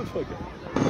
motherfucker.